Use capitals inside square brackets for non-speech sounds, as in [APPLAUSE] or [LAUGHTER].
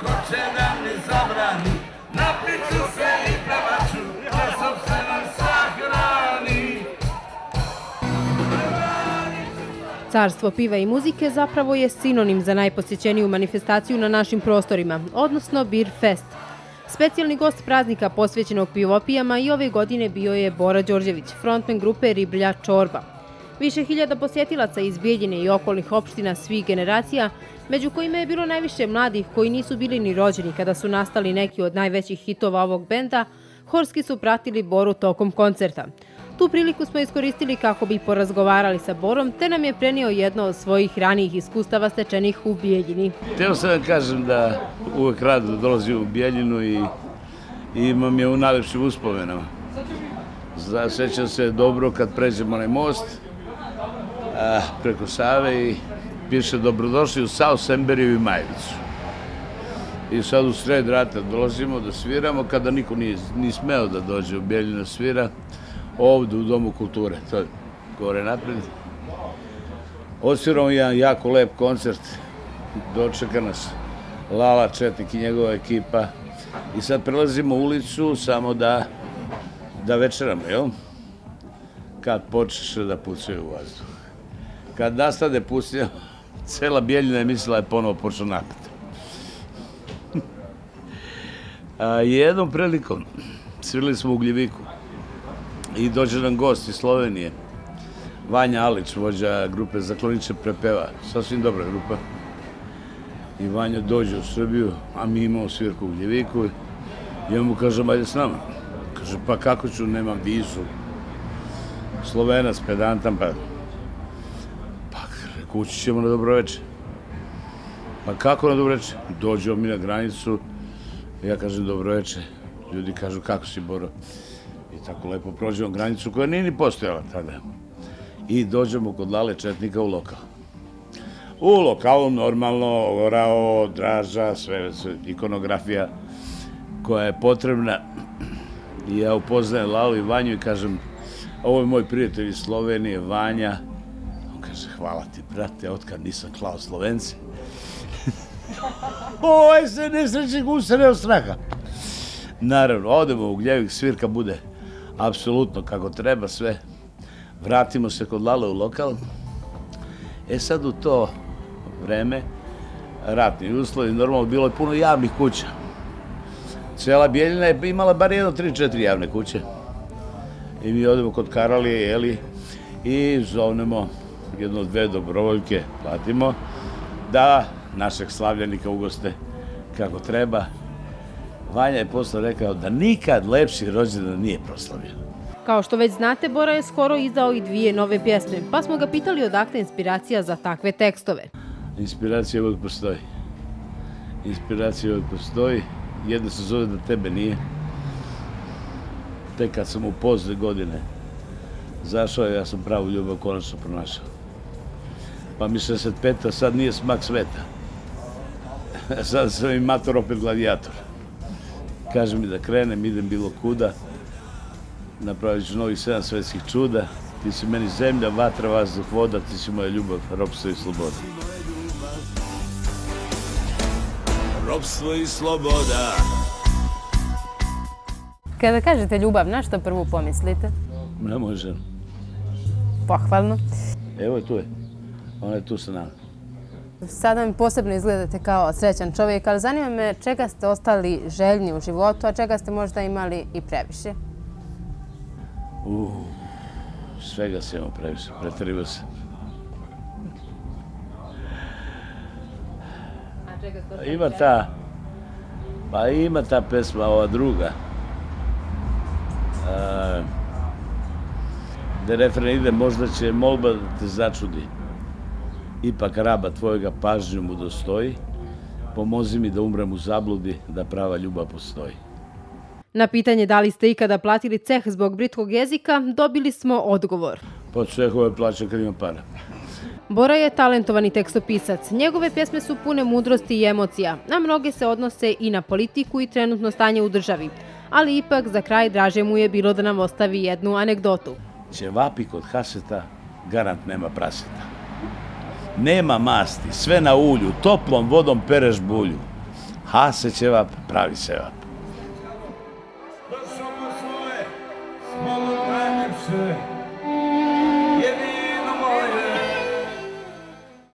ko će zabrani se i sobstvenom sahrani Carstvo piva i muzike zapravo je sinonim za najposjećeniju manifestaciju na našim prostorima, odnosno Beer Fest. Specijalni gost praznika posvećenog pivopijama i ove godine bio je Bora Đorđević, frontman grupe Riblja Čorba. Više hiljada posjetilaca iz Bijeljine i okolnih opština svih generacija, među kojima je bilo najviše mladih koji nisu bili ni rođeni kada su nastali neki od najvećih hitova ovog benda, horski su pratili Boru tokom koncerta. Tu priliku smo iskoristili kako bi porazgovarali sa Borom, te nam je prenio jedno od svojih ranijih iskustava stečenih u Bijeljini. Htio sam da kažem da uvek rado dolazim u Bijeljinu i, imam je u najlepšim uspomenama. Sećam se dobro kad pređemo onaj most a, preko Save i piše dobrodošli u Sao Semberiju i Majevicu. I sad u sred rata dolazimo da sviramo kada niko nije, nije smeo da dođe u Bijeljinu da svira ovde u Domu kulture, to je gore napred. Odsviramo jedan jako lep koncert, dočeka nas Lala Četnik i njegova ekipa. I sad prelazimo ulicu samo da, da večeramo, jel? Kad počeš da pucaju u vazduh. Kad nastade pucnja, cela Bijeljina je mislila je ponovo. [LAUGHS] A jednom prilikom svirali smo u Gljeviku i dođe nam gost iz Slovenije, Vanja Alić, vođa grupe Zakloniče prepeva, sasvim dobra grupa. I Vanja dođe u Srbiju, a mi imamo svirku u Gljeviku i on mu kaže, ajde s nama. Kaže, pa kako ću, nemam vizu. Slovenac, pedantan. Pa, kući ćemo na dobroveče. Pa kako na dobroveče? Dođemo mi na granicu, ja kažem dobroveče. Ljudi kažu, kako si, Boro? I tako lepo prođemo granicu koja nije ni postojala tada. I dođemo kod Lale Četnika u lokal. U lokalu normalno orao, draža, sve, sve ikonografija koja je potrebna. I ja upoznajem Lalu i Vanju i kažem, ovo je moj prijatelj iz Slovenije, Vanja. On kaže, hvala ti, brate, otkad nisam klao Slovence. [LAUGHS] Ovo se nesrećnik usere od straha. Naravno, odemo u Gljevik, svirka bude apsolutno kako treba sve. Vratimo se kod Lale u lokal. E sad u to vreme, ratni uslovi, normalno bilo je puno javnih kuća. Cela Bijeljina je imala bar jedno, tri, četiri javne kuće. I mi odemo kod Karalije, Eli, i zovnemo jedno, dve dobrovoljke, platimo, da našeg slavljenika ugoste kako treba. Vanja je posle rekao da nikad lepši rođendan nije proslavljen. Kao što već znate, Bora je skoro izdao i dvije nove pjesme, pa smo ga pitali odakle inspiracija za takve tekstove. Inspiracija uvijek postoji. Inspiracija uvijek postoji. Jedna se zove da tebe nije. Tek kad sam u pozne godine zašao, ja sam pravu ljubav konačno pronašao. Pa mi 65. sad nije smak sveta. [LAUGHS] sad sam i mator opet gladijator. Kaže mi da krenem, idem bilo kuda, napravit ću novih sedam svetskih čuda, ti si meni zemlja, vatra, vazduh, voda, ti si moja ljubav, ropstvo i sloboda. Ropstvo i sloboda Kada kažete ljubav, na što prvo pomislite? Ne može. Pohvalno. Evo je tu je. Ona je tu sa nama. Sada mi posebno izgledate kao srećan čovjek, ali zanima me čega ste ostali željni u životu, a čega ste možda imali i previše? Uh, svega se imao previše, preterivo se. Ima ta, pa ima ta pesma, ova druga, a, gde refren ide, možda će molba da te začudi. Ipak raba tvojega pažnju mu dostoji, pomozi mi da umrem u zabludi, da prava ljubav postoji. Na pitanje da li ste ikada platili ceh zbog britkog jezika, dobili smo odgovor. Po cehove plaća kad ima para. Bora je talentovani tekstopisac. Njegove pjesme su pune mudrosti i emocija, a mnoge se odnose i na politiku i trenutno stanje u državi. Ali ipak za kraj draže mu je bilo da nam ostavi jednu anegdotu. Ćevapi kod haseta, garant nema praseta. Nema masti, sve na ulju, toplom vodom pereš bulju. Ha se ćevap, pravi ćevap. Došao svoje, najljepše,